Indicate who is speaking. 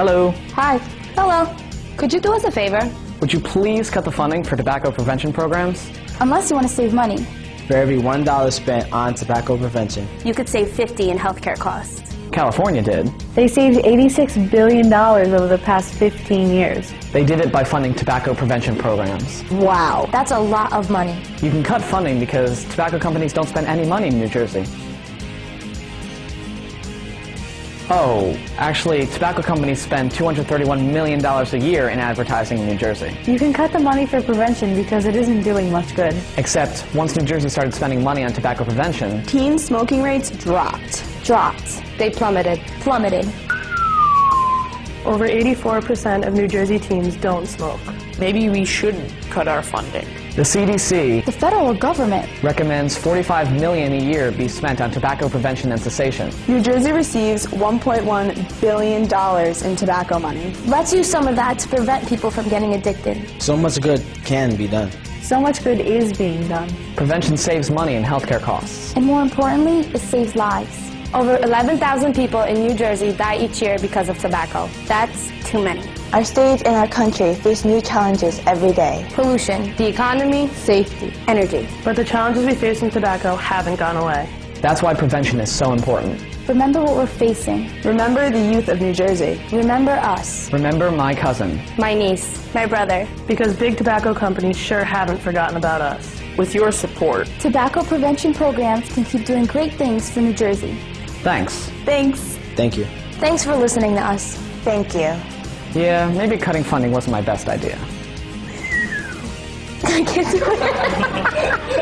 Speaker 1: Hello.
Speaker 2: Hi. Hello. Could you do us a favor?
Speaker 1: Would you please cut the funding for tobacco prevention programs?
Speaker 2: Unless you want to save money.
Speaker 3: For every $1 spent on tobacco prevention,
Speaker 4: You could save 50 in healthcare costs.
Speaker 1: California did.
Speaker 5: They saved $86 billion over the past 15 years.
Speaker 1: They did it by funding tobacco prevention programs.
Speaker 2: Wow. That's a lot of money.
Speaker 1: You can cut funding because tobacco companies don't spend any money in New Jersey. Oh, actually, tobacco companies spend $231 million a year in advertising in New Jersey.
Speaker 5: You can cut the money for prevention because it isn't doing much good.
Speaker 1: Except, once New Jersey started spending money on tobacco prevention,
Speaker 2: Teen smoking rates dropped. Dropped. They plummeted. Plummeted.
Speaker 6: Over 84% of New Jersey teens don't smoke.
Speaker 7: Maybe we shouldn't cut our funding.
Speaker 1: the CDC
Speaker 2: The federal government.
Speaker 1: recommends 45 million a year be spent on tobacco prevention and cessation.
Speaker 8: New Jersey receives $1.1 billion in tobacco money.
Speaker 2: Let's use some of that to prevent people from getting addicted.
Speaker 3: so much good can be done.
Speaker 5: So much good is being done.
Speaker 1: Prevention saves money in healthcare costs.
Speaker 2: And more importantly, it saves lives.
Speaker 4: Over 11,000 people in New Jersey die each year because of tobacco. That's too many.
Speaker 9: Our state and our country face new challenges every day.
Speaker 2: Pollution.
Speaker 4: The economy,
Speaker 2: Safety.
Speaker 4: energy.
Speaker 6: But the challenges we face in tobacco haven't gone away.
Speaker 1: That's why prevention is so important.
Speaker 2: Remember what we're facing.
Speaker 8: Remember the youth of New Jersey.
Speaker 2: Remember us.
Speaker 1: Remember my cousin.
Speaker 4: My niece, my brother.
Speaker 6: Because big tobacco companies sure haven't forgotten about us.
Speaker 7: With your support,
Speaker 2: Tobacco prevention programs can keep doing great things for New Jersey.
Speaker 1: Thanks.
Speaker 8: Thanks.
Speaker 3: Thank you.
Speaker 2: Thanks for listening to us.
Speaker 9: Thank you.
Speaker 1: Yeah, maybe cutting funding wasn't my best idea.
Speaker 2: I can't do it.